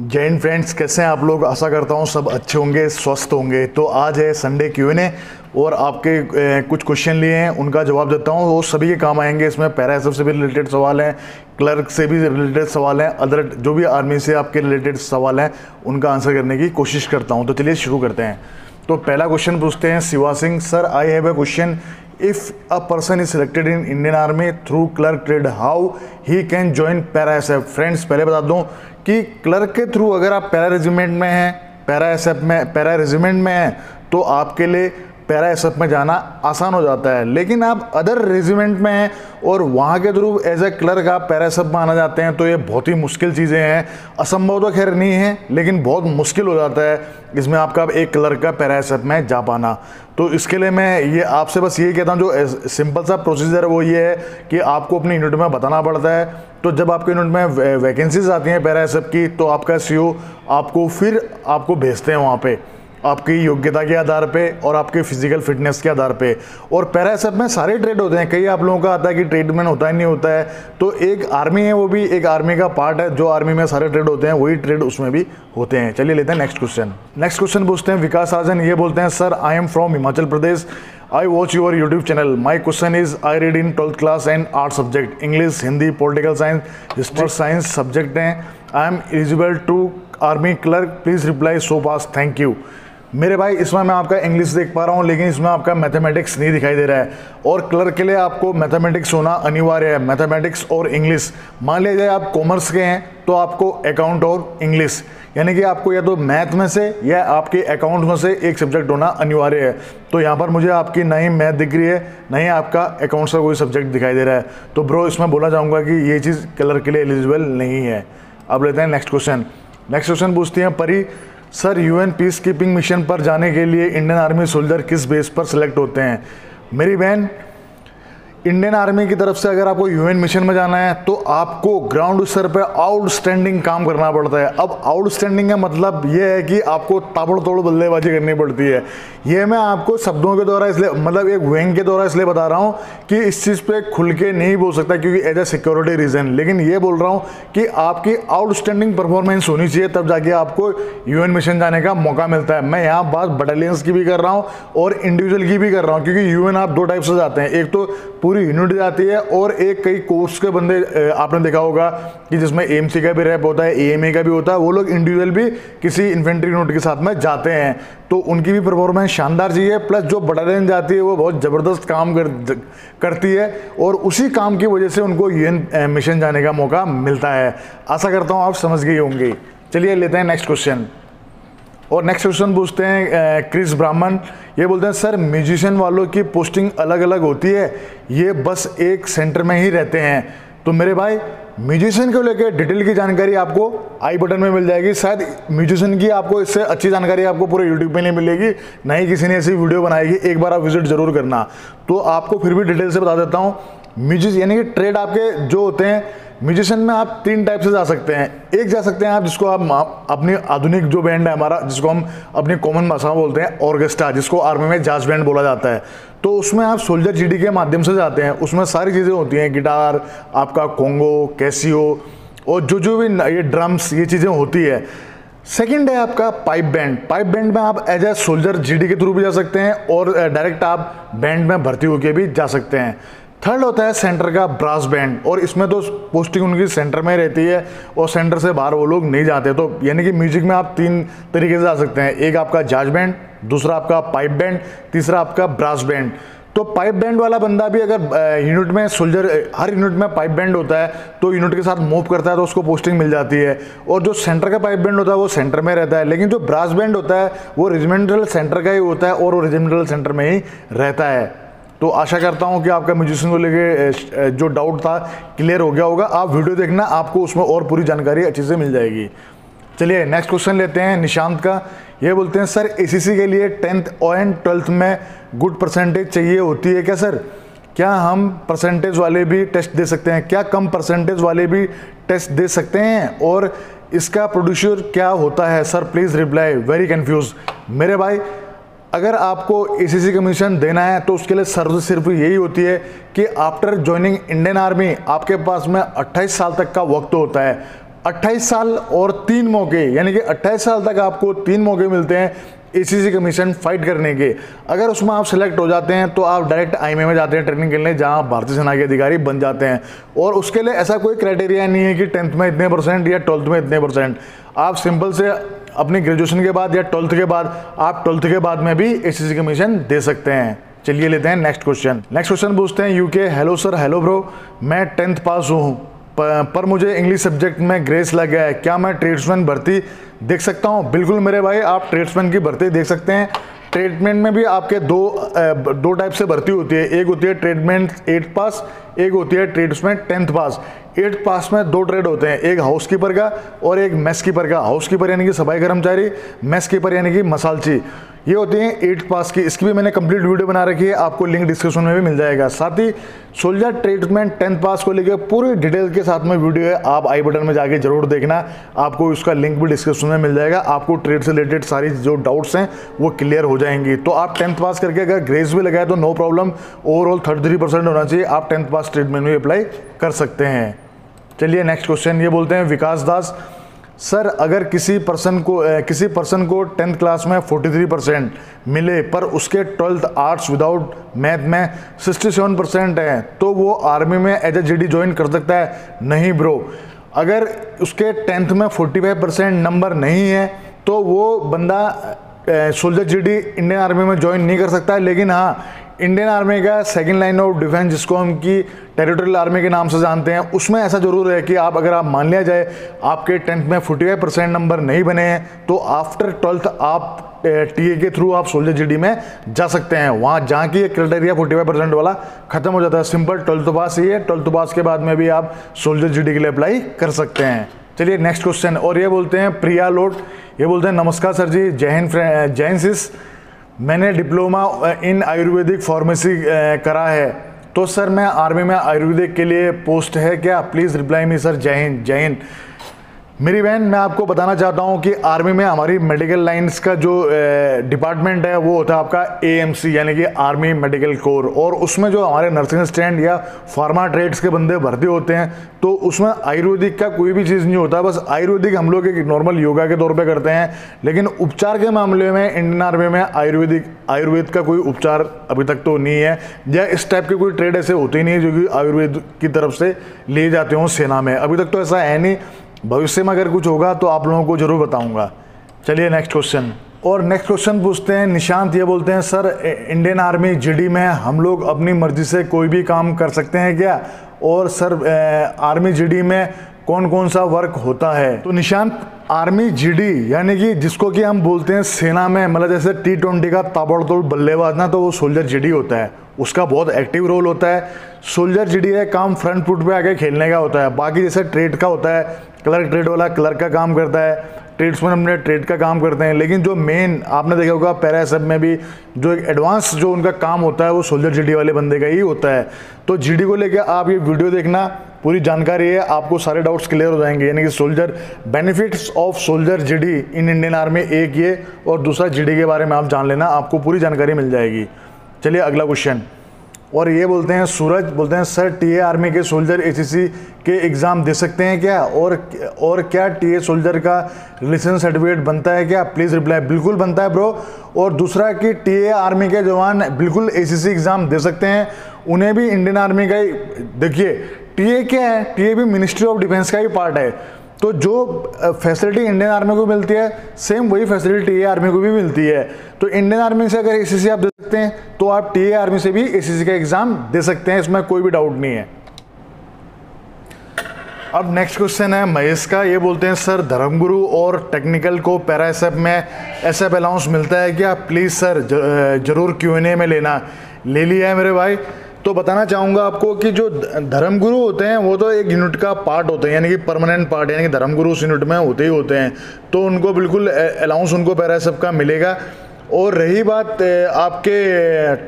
जय हिंद फ्रेंड्स, कैसे हैं आप लोग? आशा करता हूँ सब अच्छे होंगे, स्वस्थ होंगे। तो आज है संडे क्यू एन ए और आपके कुछ क्वेश्चन लिए हैं, उनका जवाब देता हूँ। वो सभी के काम आएँगे, इसमें पैरा से भी रिलेटेड सवाल हैं क्लर्क से भी रिलेटेड सवाल हैं अदर जो भी आर्मी से आपके रिलेटेड सवाल हैं, उनका आंसर करने की कोशिश करता हूँ। तो चलिए शुरू करते हैं। तो पहला क्वेश्चन पूछते हैं, Shiva Singh sir I have a question if a person is selected in Indian army through clerk trade how he can join para S F friends पहले बता दूँ कि क्लर्क के थ्रू अगर आप पैरा रेजिमेंट में हैं पैरा एस एफ़ में पैरा रेजिमेंट में हैं तो आपके लिए पैरा एस में जाना आसान हो जाता है। लेकिन आप अदर रेजिमेंट में हैं और वहाँ के थ्रू एज ए क्लर्क आप पैरा एस में आना जाते हैं तो ये बहुत ही मुश्किल चीज़ें हैं। असंभव तो खैर नहीं है, लेकिन बहुत मुश्किल हो जाता है इसमें आपका एक क्लर्क का पैरा एस में जा पाना। तो इसके लिए मैं ये आपसे बस यही कहता हूँ, जो सिंपल सा प्रोसीजर है वो ये है कि आपको अपनी यूनिट में बताना पड़ता है। तो जब आपके यूनिट में वैकेंसीज आती हैं पैरा एस की तो आपका सीओ आपको फिर आपको भेजते हैं वहाँ पर आपकी योग्यता के आधार पे और आपके फ़िज़िकल फिटनेस के आधार पे। और पैरा सब में सारे ट्रेड होते हैं। कई आप लोगों का आता है कि ट्रेडमैन होता ही नहीं होता है। तो एक आर्मी है वो भी एक आर्मी का पार्ट है। जो आर्मी में सारे ट्रेड होते हैं वही ट्रेड उसमें भी होते हैं। चलिए लेते हैं नेक्स्ट क्वेश्चन नेक्स्ट क्वेश्चन पूछते हैं विकास आजन ये बोलते हैं sir I am from Himachal Pradesh I watch your YouTube channel my question is I read in twelfth class and art subject English Hindi political science history science subject हैं. I am eligible to army clerk please reply so pass thank you मेरे भाई, इसमें मैं आपका English देख पा रहा हूँ, लेकिन इसमें आपका मैथमेटिक्स नहीं दिखाई दे रहा है। और क्लर्क के लिए आपको मैथमेटिक्स होना अनिवार्य है। मैथमेटिक्स और इंग्लिश मान लिया जाए आप कॉमर्स के हैं तो आपको अकाउंट और इंग्लिश यानी कि आपको या तो मैथ में से या आपके अकाउंट में से एक सब्जेक्ट होना अनिवार्य है। तो यहाँ पर मुझे आपकी ना ही मैथ दिख रही है, ना ही आपका अकाउंट्स का कोई सब्जेक्ट दिखाई दे रहा है। तो ब्रो इसमें बोला चाहूँगा कि ये चीज़ क्लर्क के लिए एलिजिबल नहीं है। अब लेते हैं नेक्स्ट क्वेश्चन नेक्स्ट क्वेश्चन पूछती हैं Pari sir UN peace keeping mission पर जाने के लिए इंडियन आर्मी सोल्जर किस बेस पर सेलेक्ट होते हैं? मेरी बहन इंडियन आर्मी की तरफ़ से अगर आपको यूएन मिशन में जाना है तो आपको ग्राउंड स्तर पर आउटस्टैंडिंग काम करना पड़ता है। अब आउटस्टैंडिंग का मतलब यह है कि आपको ताबड़तोड़ बल्लेबाजी करनी पड़ती है। यह मैं आपको शब्दों के द्वारा इसलिए मतलब एक व्यंग के द्वारा इसलिए बता रहा हूँ कि इस चीज़ पे खुल के नहीं बोल सकता क्योंकि एज ए सिक्योरिटी रीज़न लेकिन ये बोल रहा हूँ कि आपकी आउटस्टैंडिंग परफॉर्मेंस होनी चाहिए, तब जाके आपको यूएन मिशन जाने का मौका मिलता है। मैं यहाँ बात बटालियंस की भी कर रहा हूँ और इंडिविजुअल की भी कर रहा हूँ, क्योंकि यूएन आप दो टाइप से जाते हैं। एक तो पूरी यूनिट जाती है और एक कई कोर्स के बंदे आपने देखा होगा कि जिसमें एम का भी रैप होता है एएमए का भी होता है, वो लोग इंडिविजुअल भी किसी इन्फेंट्री यूनिट के साथ में जाते हैं। तो उनकी भी परफॉर्मेंस शानदार चाहिए प्लस जो बटालियन जाती है, वो बहुत ज़बरदस्त काम कर, करती है और उसी काम की वजह से उनको यूएन मिशन जाने का मौका मिलता है। आशा करता हूँ आप समझ गए होंगे। चलिए, लेते हैं नेक्स्ट क्वेश्चन और नेक्स्ट क्वेश्चन पूछते हैं क्रिस ब्राह्मण ये बोलते हैं, सर म्यूजिशियन वालों की पोस्टिंग अलग अलग होती है। ये बस एक सेंटर में ही रहते हैं। तो मेरे भाई म्यूजिशियन को लेकर डिटेल की जानकारी आपको आई बटन में मिल जाएगी। शायद म्यूजिशियन की आपको इससे अच्छी जानकारी आपको पूरे यूट्यूब पे नहीं मिलेगी। ना ही किसी ने ऐसी वीडियो बनाएगी एक बार आप विज़िट ज़रूर करना। तो आपको फिर भी डिटेल से बता देता हूँ। म्यूज़िक यानी कि ट्रेड आपके जो होते हैं म्यूजिशियन में आप तीन टाइप से जा सकते हैं। एक जा सकते हैं आप जिसको आप अपनी आधुनिक जो बैंड है हमारा, जिसको हम अपनी कॉमन भाषा में बोलते हैं ऑर्केस्ट्रा जिसको आर्मी में जाज बैंड बोला जाता है। तो उसमें आप सोल्जर जीडी के माध्यम से जाते हैं। उसमें सारी चीज़ें होती हैं गिटार आपका कोंगो कैसियो और जो जो भी ये ड्रम्स ये चीज़ें होती है। सेकेंड है आपका पाइप बैंड पाइप बैंड में आप एज ए सोल्जर जीडी के थ्रू भी जा सकते हैं, और डायरेक्ट आप बैंड में भर्ती होकर भी जा सकते हैं। थर्ड होता है सेंटर का ब्रास बैंड और इसमें तो पोस्टिंग उनकी सेंटर में रहती है, और सेंटर से बाहर वो लोग नहीं जाते तो यानी कि म्यूज़िक में आप तीन तरीके से आ सकते हैं, एक आपका जाज बैंड दूसरा आपका पाइप बैंड तीसरा आपका ब्रास बैंड तो पाइप बैंड वाला बंदा भी अगर यूनिट में सोल्जर हर यूनिट में पाइप बैंड होता है तो यूनिट के साथ मूव करता है तो उसको पोस्टिंग मिल जाती है। और जो सेंटर का पाइप बैंड होता है, वो सेंटर में रहता है, लेकिन जो ब्रास बैंड होता है, वो रेजिमेंटल सेंटर का ही होता है, और वो रेजिमेंटल सेंटर में ही रहता है। तो आशा करता हूँ कि आपका म्यूजिशियन को लेके जो डाउट था क्लियर हो गया होगा। आप वीडियो देखना, आपको उसमें और पूरी जानकारी अच्छे से मिल जाएगी। चलिए नेक्स्ट क्वेश्चन लेते हैं निशांत का। ये बोलते हैं, सर ए के लिए टेंथ और एंड ट्वेल्थ में गुड परसेंटेज चाहिए होती है क्या, सर? क्या हम परसेंटेज वाले भी टेस्ट दे सकते हैं? क्या कम परसेंटेज वाले भी टेस्ट दे सकते हैं? और इसका प्रोड्यूसर क्या होता है? Sir please reply very confuse मेरे भाई अगर आपको एसीसी कमीशन देना है तो उसके लिए सर्व सिर्फ़ यही होती है कि आफ्टर ज्वाइनिंग इंडियन आर्मी आपके पास में 28 साल तक का वक्त होता है। 28 साल और तीन मौके, यानी कि 28 साल तक आपको तीन मौके मिलते हैं एसीसी कमीशन फाइट करने के। अगर उसमें आप सिलेक्ट हो जाते हैं तो आप डायरेक्ट आईएमए में जाते हैं ट्रेनिंग के लिए, जहाँ भारतीय सेना के अधिकारी बन जाते हैं। और उसके लिए ऐसा कोई क्राइटेरिया नहीं है कि टेंथ में इतने परसेंट या ट्वेल्थ में इतने परसेंट आप सिंपल से अपनी ग्रेजुएशन के बाद या ट्वेल्थ के बाद, आप ट्वेल्थ के बाद में भी एसीसी कमीशन दे सकते हैं। चलिए लेते हैं नेक्स्ट क्वेश्चन नेक्स्ट क्वेश्चन पूछते हैं UK hello sir hello bro मैं टेंथ पास हूँ पर मुझे इंग्लिश सब्जेक्ट में ग्रेस लग गया है, क्या मैं ट्रेड्समैन भर्ती देख सकता हूँ? बिल्कुल मेरे भाई, आप ट्रेड्समैन की भर्ती देख सकते हैं। ट्रेडमेंट में भी आपके दो दो टाइप से भर्ती होती है। एक होती है ट्रेडमेंट एट पास एक होती है tradesman tenth pass eighth pass में दो ट्रेड होते हैं, एक हाउस कीपर का और एक मेस कीपर का। हाउस कीपर यानी कि सफ़ाई कर्मचारी मेस कीपर यानी कि मसालची। ये होते हैं एट पास की। इसकी भी मैंने कंप्लीट वीडियो बना रखी है, आपको लिंक डिस्क्रिप्शन में भी मिल जाएगा। साथ ही सोल्जर ट्रीटमेंट टेंथ पास को लेकर पूरी डिटेल के साथ में वीडियो है, आप आई बटन में जाके ज़रूर देखना। आपको उसका लिंक भी डिस्क्रिप्शन में मिल जाएगा। आपको ट्रेड से रिलेटेड सारी जो डाउट्स हैं, वो क्लियर हो जाएँगी। तो आप टेंथ पास करके अगर ग्रेस भी लगाए तो नो प्रॉब्लम ओवरऑल थर्टी होना चाहिए। आप टेंथ पास ट्रीटमेंट में अप्लाई कर सकते हैं। चलिए नेक्स्ट क्वेश्चन ये बोलते हैं विकास दास। सर, अगर किसी पर्सन को किसी पर्सन को टेंथ क्लास में 43 परसेंट मिले, पर उसके ट्वेल्थ आर्ट्स विदाउट मैथ में 67 परसेंट है तो वो आर्मी में as a G D join कर सकता है? नहीं ब्रो अगर उसके टेंथ में 45 परसेंट नंबर नहीं है तो वो बंदा सोल्जर जीडी इंडियन आर्मी में ज्वाइन नहीं कर सकता है, लेकिन हाँ इंडियन आर्मी का सेकेंड लाइन ऑफ़ डिफेंस जिसको हम की टेरिटोरियल आर्मी के नाम से जानते हैं, उसमें ऐसा ज़रूर है कि आप अगर आप मान लिया जाए, आपके टेंथ में फोर्टी फाइव परसेंट नंबर नहीं बने हैं तो आफ्टर ट्वेल्थ आप टीए के थ्रू आप सोल्जर जीडी में जा सकते हैं। वहाँ जहाँ की क्राइटेरिया फोर्टी फाइव परसेंट वाला खत्म हो जाता है। सिंपल ट्वेल्थ पास ही है। ट्वेल्थ पास के बाद में भी आप सोल्जर जीडी के लिए अप्लाई कर सकते हैं। चलिए नेक्स्ट क्वेश्चन और ये बोलते हैं प्रिया लोट। ये बोलते हैं, नमस्कार सर जी, जय हिंद सिस मैंने डिप्लोमा इन आयुर्वेदिक फार्मेसी करा है। तो सर, मैं आर्मी में आयुर्वेदिक के लिए पोस्ट है क्या? Please reply me, sir. जय हिंद जय हिंद। मेरी बहन, मैं आपको बताना चाहता हूँ कि आर्मी में हमारी मेडिकल लाइंस का जो डिपार्टमेंट है, वो होता है आपका एएमसी यानी कि आर्मी मेडिकल कोर। और उसमें जो हमारे नर्सिंग स्टैंड या फार्मा ट्रेड्स के बंदे भर्ती होते हैं तो उसमें आयुर्वेदिक का कोई भी चीज़ नहीं होता, बस आयुर्वेदिक हम लोग एक नॉर्मल योगा के तौर पर करते हैं। लेकिन उपचार के मामले में इंडियन आर्मी में आयुर्वेदिक, आयुर्वेद का कोई उपचार अभी तक तो नहीं है। या इस टाइप के कोई ट्रेड ऐसे होते ही नहीं है, जो कि आयुर्वेद की तरफ़ से लिए जाते हों सेना में। अभी तक तो ऐसा है नहीं भविष्य में अगर कुछ होगा तो आप लोगों को ज़रूर बताऊँगा। चलिए नेक्स्ट क्वेश्चन और नेक्स्ट क्वेश्चन पूछते हैं, निशांत ये बोलते हैं, सर इंडियन आर्मी जीडी में हम लोग अपनी मर्ज़ी से कोई भी काम कर सकते हैं क्या? और सर आर्मी जीडी में कौन कौन सा वर्क होता है? तो निशांत आर्मी जीडी यानी कि जिसको कि हम बोलते हैं सेना में मतलब जैसे टी ट्वेंटी का ताबड़तोड़ बल्लेबाज ना तो वो सोल्जर जीडी होता है। उसका बहुत एक्टिव रोल होता है। सोल्जर जीडी है काम फ्रंट फुट पे आके खेलने का होता है। बाकी जैसे ट्रेड का होता है क्लर्क ट्रेड वाला क्लर्क का काम करता है। ट्रेड्समैन अपने ट्रेड का काम करते हैं। लेकिन जो मेन आपने देखा होगा, पैरा सब में भी जो एक एडवांस जो उनका काम होता है, वो सोल्जर जीडी वाले बंदे का ही होता है। तो जीडी को लेकर आप ये वीडियो देखना। पूरी जानकारी है। आपको सारे डाउट्स क्लियर हो जाएँगे। यानी कि soldier benefits of soldier GD in Indian army एक ये और दूसरा जीडी के बारे में आप जान लेना। आपको पूरी जानकारी मिल जाएगी। चलिए अगला क्वेश्चन और ये बोलते हैं, सूरज, बोलते हैं, सर टीए आर्मी के सोल्जर एसीसी के एग्ज़ाम दे सकते हैं क्या? और और क्या टीए सोल्जर का रिलेशन सर्टिफिकेट बनता है क्या? प्लीज़ रिप्लाई बिल्कुल बनता है ब्रो और दूसरा कि टीए आर्मी के जवान बिल्कुल एसीसी एग्ज़ाम दे सकते हैं। उन्हें भी इंडियन आर्मी का ही देखिए टीए क्या है? टीए भी मिनिस्ट्री ऑफ़ डिफेंस का ही पार्ट है। तो जो फैसिलिटी इंडियन आर्मी को मिलती है सेम वही फैसिलिटी टी आर्मी को भी मिलती है। तो इंडियन आर्मी से अगर ए आप दे सकते हैं तो आप टीए आर्मी से भी ए का एग्ज़ाम दे सकते हैं, इसमें कोई भी डाउट नहीं है। अब नेक्स्ट क्वेश्चन है महेश का, ये बोलते हैं, सर, धर्मगुरु और टेक्निकल को पैरा एस में एस अलाउंस मिलता है क्या? प्लीज़ सर ज़रूर क्यू एन ए में लेना? ले लिया है मेरे भाई। तो बताना चाहूँगा आपको कि जो धर्मगुरु होते हैं, वो तो एक यूनिट का पार्ट होते हैं, यानी कि परमानेंट पार्ट यानी कि धर्मगुरु उस यूनिट में होते ही होते हैं। तो उनको बिल्कुल अलाउंस उनको पैरा सबका मिलेगा। और रही बात आपके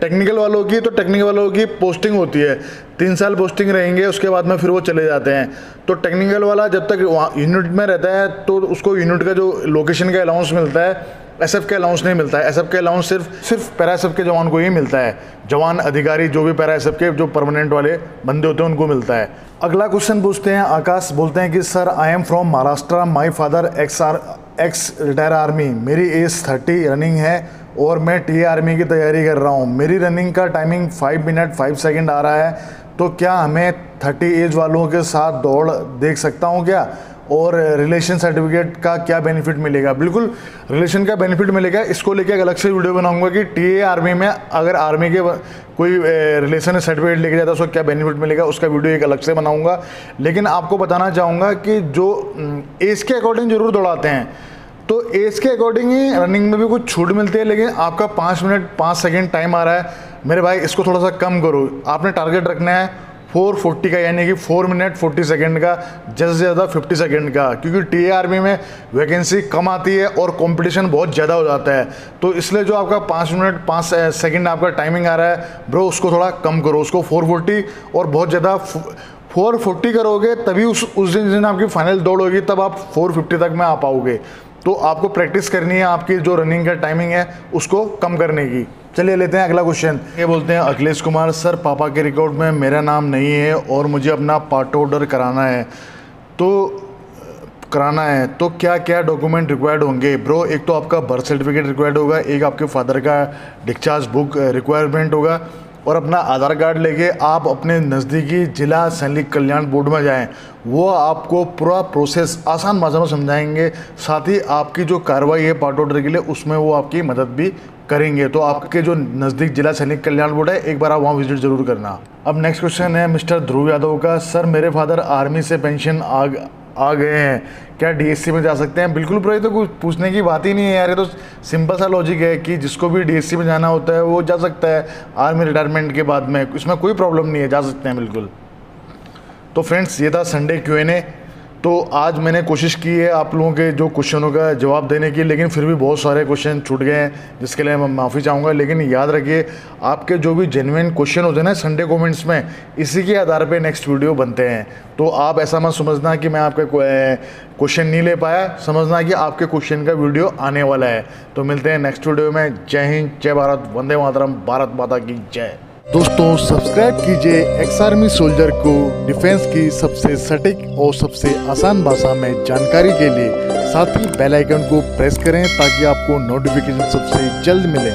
टेक्निकल वालों की तो टेक्निकल वालों की पोस्टिंग होती है। तीन साल पोस्टिंग रहेंगे, उसके बाद में फिर वो चले जाते हैं। तो टेक्निकल वाला जब तक वहाँ यूनिट में रहता है तो उसको यूनिट का जो लोकेशन का अलाउंस मिलता है एस एफ़ के अलाउंस नहीं मिलता है। एस एफ़ के अलाउंस सिर्फ़ सिर्फ़ पैरा एस एफ़ के जवान को ही मिलता है। जवान अधिकारी जो भी पैरा एस एफ़ के जो परमानेंट वाले बंदे होते हैं, उनको मिलता है। अगला क्वेश्चन पूछते हैं, आकाश बोलते हैं कि, sir I am from Maharashtra my father ex R ex retire army मेरी एज थर्टी रनिंग है और मैं टी आर्मी की तैयारी कर रहा हूँ। मेरी रनिंग का timing five minute five second आ रहा है। तो क्या हमें थर्टी एज वालों के साथ दौड़ देख सकता हूँ क्या? और रिलेशन सर्टिफिकेट का क्या बेनिफिट मिलेगा? बिल्कुल रिलेशन का बेनिफिट मिलेगा। इसको लेके एक अलग से वीडियो बनाऊँगा कि टीए आर्मी में अगर आर्मी के कोई रिलेशन सर्टिफिकेट लेके जाता है, उसको क्या बेनिफिट मिलेगा? उसका वीडियो एक अलग से बनाऊँगा। लेकिन आपको बताना चाहूँगा कि जो एज के अकॉर्डिंग ज़रूर दौड़ाते हैं। तो एज के अकॉर्डिंग ही रनिंग में भी कुछ छूट मिलती है, लेकिन आपका पाँच मिनट पाँच सेकेंड टाइम आ रहा है। मेरे भाई, इसको थोड़ा सा कम करो। आपने टारगेट रखना है फोर फोर्टी का, यानी कि फोर मिनट फोर्टी सेकेंड का, ज़्यादा से ज़्यादा फिफ्टी सेकेंड का, क्योंकि टी आर्मी में वैकेंसी कम आती है और कंपटीशन बहुत ज़्यादा हो जाता है। तो इसलिए जो आपका पाँच मिनट, पाँच सेकेंड आपका टाइमिंग आ रहा है, ब्रो, उसको थोड़ा कम करो, उसको फोर फोर्टी और बहुत ज़्यादा फोर फोर्टी करोगे, तभी उस उस दिन दिन आपकी फाइनल दौड़ होगी, तब आप फोर फिफ्टी तक में आ पाओगे। तो आपको प्रैक्टिस करनी है, आपकी जो रनिंग का टाइमिंग है, उसको कम करने की। चलिए लेते हैं अगला क्वेश्चन ये बोलते हैं, अखिलेश कुमार, सर, पापा के रिकॉर्ड में मेरा नाम नहीं है और मुझे अपना पार्ट ऑर्डर कराना है। तो कराना है। तो क्या क्या डॉक्यूमेंट रिक्वायर्ड होंगे? ब्रो एक तो आपका बर्थ सर्टिफिकेट रिक्वायर्ड होगा, एक आपके फादर का डिस्चार्ज बुक रिक्वायरमेंट होगा। और अपना आधार कार्ड लेके आप अपने नज़दीकी जिला सैनिक कल्याण बोर्ड में जाएँ। वो आपको पूरा प्रोसेस आसान भाषा में समझाएँगे। साथ ही आपकी जो कार्रवाई है पार्ट ऑर्डर के लिए, उसमें वो आपकी मदद भी करेंगे। तो आपके जो नज़दीक जिला सैनिक कल्याण बोर्ड है, एक बार आप वहाँ विज़िट ज़रूर करना। अब नेक्स्ट क्वेश्चन है मिस्टर ध्रुव यादव का। सर, मेरे फादर आर्मी से पेंशन आ आ गए हैं। क्या डीएससी में जा सकते हैं? बिल्कुल प्रो तो कुछ पूछने की बात ही नहीं है यार। ये तो सिंपल सा लॉजिक है कि जिसको भी डीएससी में जाना होता है, वो जा सकता है आर्मी रिटायरमेंट के बाद में। इसमें कोई प्रॉब्लम नहीं है, जा सकते हैं बिल्कुल। तो फ्रेंड्स ये था संडे क्यू एन ए तो आज मैंने कोशिश की है आप लोगों के जो क्वेश्चनों का जवाब देने की, लेकिन फिर भी बहुत सारे क्वेश्चन छूट गए हैं, जिसके लिए मैं माफ़ी चाहूँगा। लेकिन याद रखिए, आपके जो भी जेनविन क्वेश्चन होते हैं ना संडे कमेंट्स में, इसी के आधार पे नेक्स्ट वीडियो बनते हैं। तो आप ऐसा मत समझना कि मैं आपके क्वेश्चन नहीं ले पाया। समझना कि आपके क्वेश्चन का वीडियो आने वाला है। तो मिलते हैं नेक्स्ट वीडियो में। जय हिंद, जय भारत, वंदे मातरम, भारत माता की जय। दोस्तों सब्सक्राइब कीजिए एक्स आर्मी सोल्जर को। डिफेंस की सबसे सटीक और सबसे आसान भाषा में जानकारी के लिए साथ ही बेल आइकन को प्रेस करें ताकि आपको नोटिफिकेशन सबसे जल्द मिले।